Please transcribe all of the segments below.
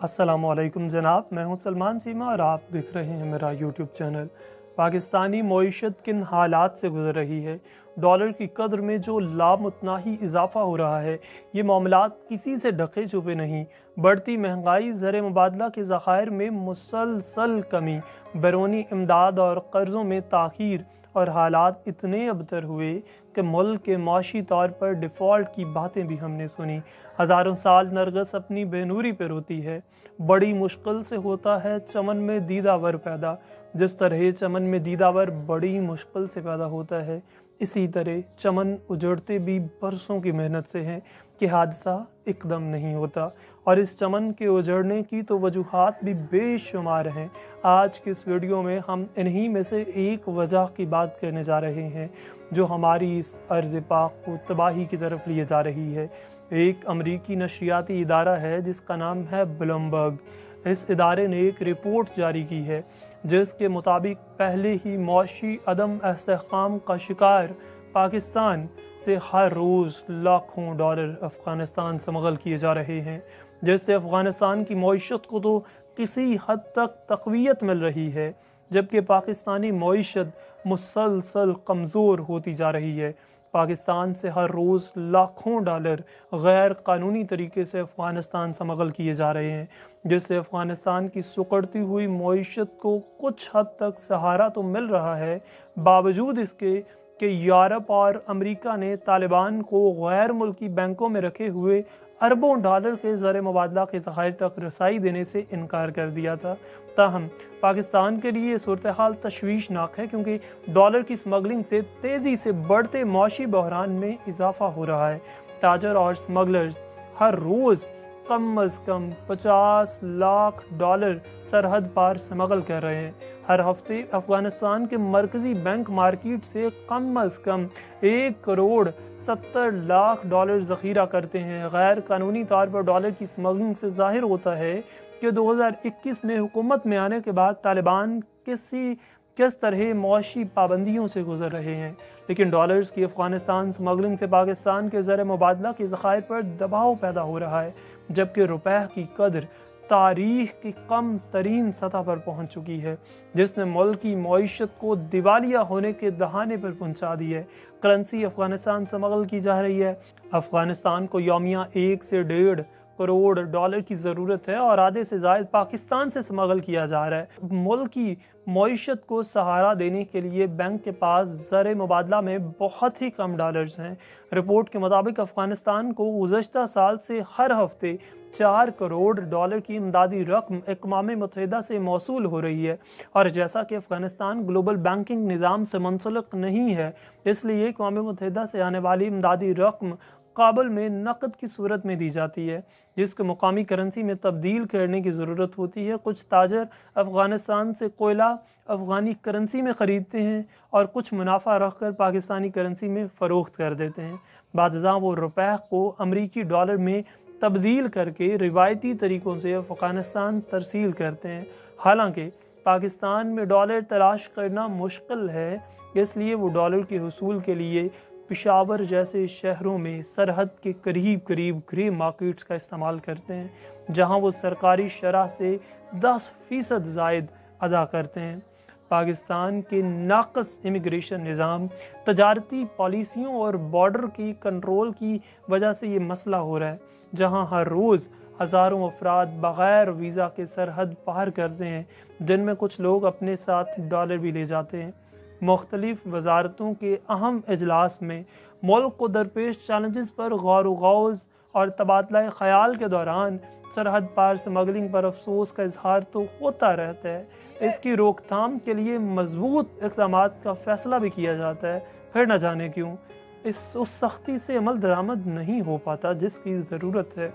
असलकुम जनाब, मैं हूँ सलमान सीमा और आप देख रहे हैं मेरा यूट्यूब चैनल। पाकिस्तानी मीशत किन हालात से गुजर रही है? डॉलर की कदर में जो लामतनाही इजाफा हो रहा है, ये मामला किसी से ढके छुपे नहीं। बढ़ती महँगाई, ज़र मुबादला के ज़ख़ायर में मुसलसल कमी, बैरूनी इमदाद और कर्ज़ों में ताख़ीर और हालात इतने अबतर हुए कि मुल्क के माशी तौर पर डिफ़ॉल्ट की बातें भी हमने सुनी। हज़ारों साल नरगस अपनी बेनूरी पर रोती है। बड़ी मुश्किल से होता है चमन में दीदावर पैदा। जिस तरह चमन में दीदावर बड़ी मुश्किल से पैदा होता है, इसी तरह चमन उजड़ते भी बरसों की मेहनत से हैं कि हादसा एकदम नहीं होता। और इस चमन के उजड़ने की तो वजूहत भी बेशुमार हैं। आज की इस वीडियो में हम इन्हीं में से एक वजह की बात करने जा रहे हैं, जो हमारी इस अर्ज़ पाक को तबाही की तरफ़ लिए जा रही है। एक अमरीकी नशियाती इदारा है, जिसका नाम है ब्लमबर्ग। इस इदारे ने एक रिपोर्ट जारी की है, जिसके मुताबिक पहले ही मौशी अदम इसकाम का शिकार पाकिस्तान से हर रोज़ लाखों डॉलर अफ़गानिस्तान समगल किए जा रहे हैं। जिससे अफ़गानिस्तान की मीशत को तो किसी हद तक तकवीत मिल रही है, जबकि पाकिस्तानी मीशत मुसलसल कमज़ोर होती जा रही है। पाकिस्तान से हर रोज़ लाखों डॉलर गैर कानूनी तरीके से अफ़गानिस्तान समगल किए जा रहे हैं, जिससे अफ़गानिस्तान की सुकड़ती हुई मीशत को कुछ हद तक सहारा तो मिल रहा है। बावजूद इसके कि यूरोप और अमेरिका ने तालिबान को गैर मुल्की बैंकों में रखे हुए अरबों डॉलर के ज़र मुबादला के ज़ख़ायर तक रसाई देने से इनकार कर दिया था। ताहम, पाकिस्तान के लिए सूरत हाल तशवीशनाक है क्योंकि डॉलर की स्मगलिंग से तेज़ी से बढ़ते मौशी बहरान में इजाफा हो रहा है। ताजर और स्मगलर्स हर रोज़ कम अज़ कम 50 लाख डॉलर सरहद पार स्मगल कर रहे हैं। हर हफ़्ते अफ़गानिस्तान के मरकज़ी बैंक मार्केट से कम अज़ कम एक करोड़ सत्तर लाख डॉलर ज़ख़ीरा करते हैं। गैर कानूनी तौर पर डॉलर की स्मगलिंग से ज़ाहिर होता है कि 2021 में हुकूमत में आने के बाद तालिबान किसी, किस तरह मुआशी पाबंदियों से गुजर रहे हैं। लेकिन डॉलर्स की अफ़गानिस्तान स्मगलिंग से पाकिस्तान के ज़र मुबादला के ज़ख़ायर पर दबाव पैदा हो रहा है। जबकि रुपये की कदर तारीख की कम तरीन सतह पर पहुँच चुकी है, जिसने मुल्क की मीशत को दिवालिया होने के दहाने पर पहुँचा दी है। करंसी अफ़गानिस्तान से मगल की जा रही है। अफ़गानिस्तान को योमिया एक से डेढ़ करोड़ डॉलर की ज़रूरत है और आधे से जायद पाकिस्तान से स्मगल किया जा रहा है। मुल्क की मीशत को सहारा देने के लिए बैंक के पास ज़र मुबादला में बहुत ही कम डॉलर्स हैं। रिपोर्ट के मुताबिक अफ़गानिस्तान को गुजशत साल से हर हफ़्ते चार करोड़ डॉलर की इमदादी रकम अकवा मुतहदा से मौसू हो रही है। और जैसा कि अफ़गानिस्तान ग्लोबल बैंकिंग निज़ाम से मुंसलक नहीं है, इसलिए अकवा मतहदा से आने वाली इमदादी रकम काबुल में नकद की सूरत में दी जाती है, जिसको मुकामी करेंसी में तब्दील करने की ज़रूरत होती है। कुछ ताजर अफ़गानिस्तान से कोयला अफ़गानी करेंसी में ख़रीदते हैं और कुछ मुनाफा रख कर पाकिस्तानी करेंसी में फ़रोख्त कर देते हैं। बाद वो रुपए को अमरीकी डॉलर में तब्दील करके रिवायती तरीक़ों से अफ़गानिस्तान तरसील करते हैं। हालाँकि पाकिस्तान में डॉलर तलाश करना मुश्किल है, इसलिए वो डॉलर के हसूल के लिए पिशावर जैसे शहरों में सरहद के करीब करीब ग्रे मार्केट्स का इस्तेमाल करते हैं, जहाँ वो सरकारी शरह से 10 फ़ीसद जायद अदा करते हैं। पाकिस्तान के नाकस इमिग्रेशन निज़ाम, तजारती पॉलिसियों और बॉर्डर की कंट्रोल की वजह से ये मसला हो रहा है, जहाँ हर रोज़ हज़ारों अफराद बग़ैर वीज़ा के सरहद पार करते हैं। दिन में कुछ लोग अपने साथ डॉलर भी ले जाते हैं। मुख्तलिफ़ वजारतों के अहम अजलास में मुल्क को दरपेश चैलेंजेस पर गौर वौज़ और तबादला ख्याल के दौरान सरहद पार स्मगलिंग पर अफसोस का इजहार तो होता रहता है। इसकी रोकथाम के लिए मज़बूत इकदाम का फ़ैसला भी किया जाता है। फिर न जाने क्यों, इस उस सख्ती से अमल दरामद नहीं हो पाता जिसकी ज़रूरत है।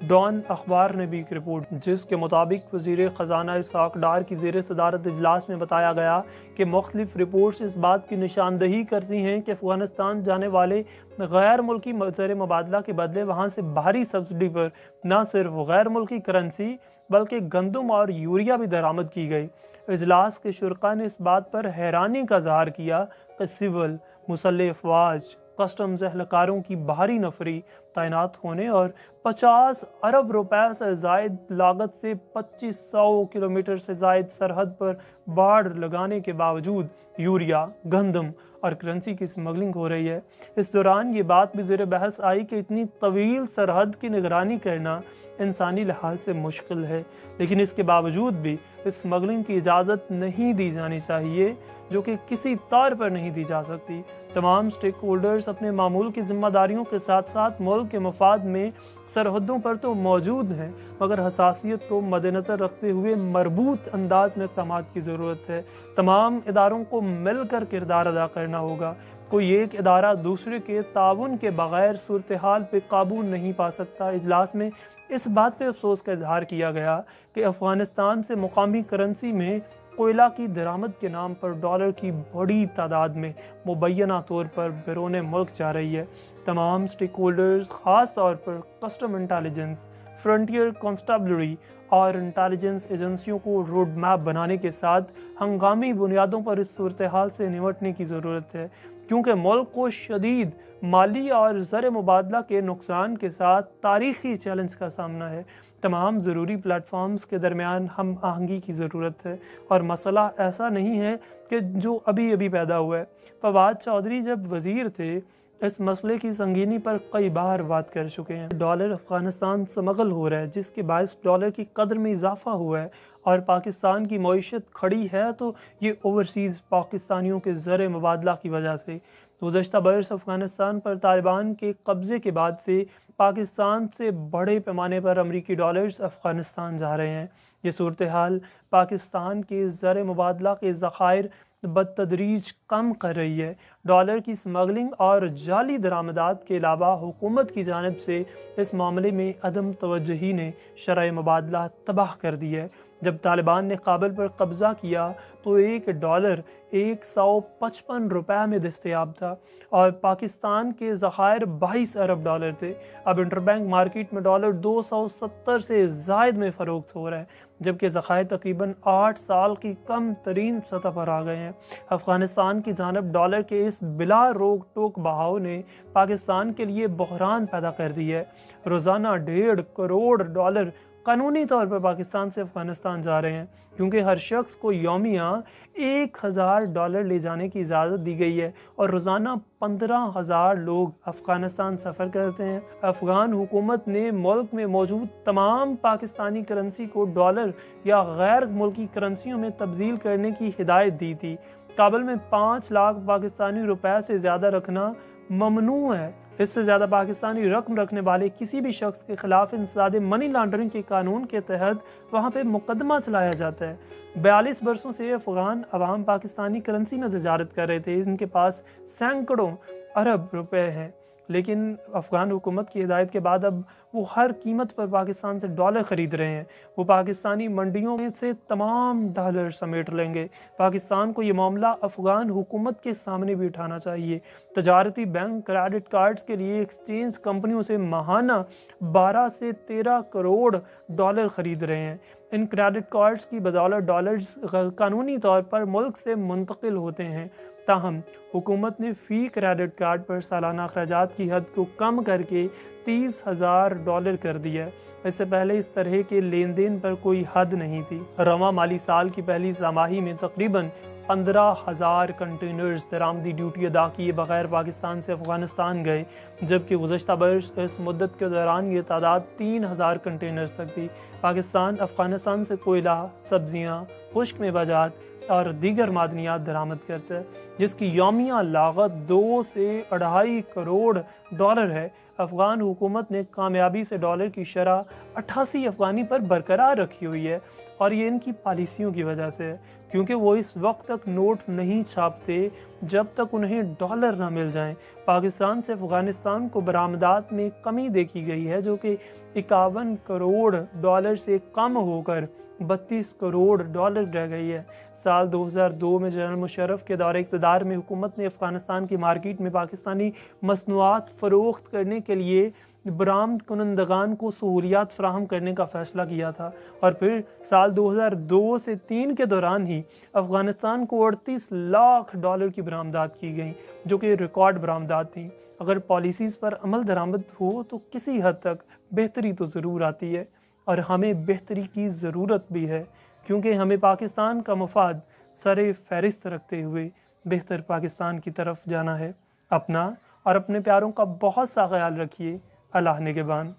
डॉन अखबार ने भी एक रिपोर्ट, जिसके मुताबिक वज़ीर ख़जाना इसाक डार की जेर सदारत इजलास में बताया गया कि मुख्तलिफ़ रिपोर्ट्स इस बात की निशानदही करती हैं कि अफ़गानिस्तान जाने वाले गैर मुल्की ज़र मुबादला के बदले वहाँ से भारी सब्सिडी पर न सिर्फ़ गैर मुल्की करेंसी, बल्कि गंदम और यूरिया भी दरामद की गई। इजलास के शुरा ने इस बात पर हैरानी का इजहार किया कि सिविल मुसल अफवाज कस्टम्स एहलकारों की बाहरी नफरी तैनात होने और 50 अरब रुपए से जायद लागत से 2500 किलोमीटर से जायद सरहद पर बाढ़ लगाने के बावजूद यूरिया, गंदम और करेंसी की स्मगलिंग हो रही है। इस दौरान ये बात भी ज़ेर बहस आई कि इतनी तवील सरहद की निगरानी करना इंसानी लिहाज से मुश्किल है, लेकिन इसके बावजूद भी इस स्मगलिंग की इजाज़त नहीं दी जानी चाहिए। जो कि किसी तौर पर नहीं दी जा सकती। तमाम स्टेक होल्डर्स अपने मामूल की जिम्मेदारियों के साथ साथ मुल्क के मफाद में सरहदों पर तो मौजूद हैं, मगर हसासीत को मद्देनज़र रखते हुए मरबूत अंदाज में इकदाम की ज़रूरत है। तमाम इदारों को मिलकर किरदार अदा करना होगा। कोई एक इदारा दूसरे के ताउन के बगैर सूरत हाल पर काबू नहीं पा सकता। इजलास में इस बात पर अफसोस का इजहार किया गया कि अफ़गानिस्तान से मुकामी करेंसी में कोयला की दरामद के नाम पर डॉलर की बड़ी तादाद में मुबैना तौर पर बैरून मुल्क जा रही है। तमाम स्टेक होल्डर्स ख़ास तौर पर कस्टम इंटेलिजेंस फ्रंटियर कॉन्स्टेबलरी और इंटेलिजेंस एजेंसियों को रोड मैप बनाने के साथ हंगामी बुनियादों पर इस सूरत हाल से निपटने की ज़रूरत है, क्योंकि मुल्क को शदीद माली और ज़र मुबादला के नुकसान के साथ तारीख़ी चैलेंज का सामना है। तमाम ज़रूरी प्लेटफॉर्म्स के दरमियान हम आहंगी की ज़रूरत है, और मसला ऐसा नहीं है कि जो अभी अभी पैदा हुआ है। फवाद चौधरी जब वज़ीर थे इस मसले की संगीनी पर कई बार बात कर चुके हैं। डॉलर अफ़गानिस्तान समगल हो रहा है, जिसके बायस डॉलर की कदर में इजाफा हुआ है और पाकिस्तान की मीशत खड़ी है तो ये ओवरसीज़ पाकिस्तानियों के ज़र मुबादला की वजह से। गुजशत बरस अफ़गानिस्तान पर तालिबान के कब्ज़े के बाद से पाकिस्तान से बड़े पैमाने पर अमरीकी डॉलर्स अफ़गानिस्तान जा रहे हैं। ये सूरत हाल पाकिस्तान के ज़र मुबादला के ज़ख़ायर बदतदरीज कम कर रही है डॉलर की स्मगलिंग और जाली दरामदात के अलावा हुकूमत की जानब से इस मामले में अदम तोजही ने शरह मुबादला तबाह कर दी है। जब तालिबान ने काबल पर कब्ज़ा किया तो एक डॉलर एक सौ पचपन रुपये में दस्तियाब था और पाकिस्तान के ज़ख़ायर बाईस अरब डॉलर थे। अब इंटरबैंक मार्केट में डॉलर दो सौ सत्तर से जायद में फ़रोख्त हो रहा है, जबकि ज़ख़ायर तकरीबन आठ साल की कम तरीन सतह पर आ गए हैं। अफ़गानिस्तान की जानब डॉलर के इस बिला रोक टोक बहाव ने पाकिस्तान के लिए बहरान पैदा कर दी है। रोज़ाना डेढ़ करोड़ डॉलर कानूनी तौर पर पाकिस्तान से अफ़गानिस्तान जा रहे हैं, क्योंकि हर शख्स को योमिया एक हज़ार डॉलर ले जाने की इजाज़त दी गई है और रोज़ाना पंद्रह हज़ार लोग अफ़गानिस्तान सफ़र करते हैं। अफ़गान हुकूमत ने मुल्क में मौजूद तमाम पाकिस्तानी करेंसी को डॉलर या गैर मुल्की करेंसियों में तब्दील करने की हिदायत दी थी। काबल में पाँच लाख पाकिस्तानी रुपए से ज़्यादा रखना ममनू है। इससे ज़्यादा पाकिस्तानी रकम रखने वाले किसी भी शख्स के खिलाफ इंसदाद मनी लॉन्ड्रिंग के कानून के तहत वहाँ पर मुकदमा चलाया जाता है। बयालीस बरसों से अफगान अवाम पाकिस्तानी करेंसी में तजारत कर रहे थे। इनके पास सैकड़ों अरब रुपए हैं। लेकिन अफ़गान हुकूमत की हिदायत के बाद अब वो हर कीमत पर पाकिस्तान से डॉलर ख़रीद रहे हैं। वो पाकिस्तानी मंडियों से तमाम डॉलर समेट लेंगे। पाकिस्तान को ये मामला अफ़गान हुकूमत के सामने भी उठाना चाहिए। तजारती बैंक क्रेडिट कार्ड्स के लिए एक्सचेंज कंपनियों से माहाना 12 से 13 करोड़ डॉलर ख़रीद रहे हैं। इन क्रेडिट कार्ड्स की बदौलत डॉलर्स कानूनी तौर पर मुल्क से मुंतकिल होते हैं। ताहम, हुकूमत ने फ़ी क्रेडिट कार्ड पर सालाना अखराज की हद को कम करके तीस हज़ार डॉलर कर दिया इससे पहले इस तरह के लेन देन पर कोई हद नहीं थी। रवा माली साल की पहली समाही में तकरीबन पंद्रह हज़ार कंटेनर्स दरामदी ड्यूटी अदा किए बगैर पाकिस्तान से अफ़गानिस्तान गए, जबकि गुजशत वर्ष इस मुद्दत के दौरान ये तादाद तीन हज़ार कंटेनर्स तक थी। पाकिस्तान, अफ़गानिस्तान से कोयला, सब्ज़ियाँ, खुश्क मेवाजात और दीगर मादनियात दरामद करता है, जिसकी योमिया लागत दो से अढ़ाई करोड़ डॉलर है। अफ़गान हुकूमत ने कामयाबी से डॉलर की शरह अट्ठासी अफ़गानी पर बरकरार रखी हुई है, और ये इनकी पॉलिसियों की वजह से है। क्योंकि वो इस वक्त तक नोट नहीं छापते, जब तक उन्हें डॉलर ना मिल जाएँ। पाकिस्तान से अफ़गानिस्तान को बरामदात में कमी देखी गई है, जो कि इक्यावन करोड़ डॉलर से कम होकर बत्तीस करोड़ डॉलर रह गई है। साल 2002 में जनरल मुशरफ के दौरे इकतदार में हुकूमत ने अफ़गानिस्तान की मार्केट में पाकिस्तानी मसनूआत फ़रोख्त करने के लिए बरामद कुनंदगान को सहूलियात फ्राहम करने का फ़ैसला किया था और फिर साल 2002 से तीन के दौरान ही अफ़गानिस्तान को अड़तीस लाख डॉलर की बरामदात की गई, जो कि रिकॉर्ड बरामदात थी। अगर पॉलिसीज़ पर अमल दरामद हो तो किसी हद तक बेहतरी तो ज़रूर आती है और हमें बेहतरी की ज़रूरत भी है, क्योंकि हमें पाकिस्तान का मफाद सर फहरिस्त रखते हुए बेहतर पाकिस्तान की तरफ़ जाना है। अपना और अपने प्यारों का बहुत सा ख्याल रखिए। अल्लाह ने के बान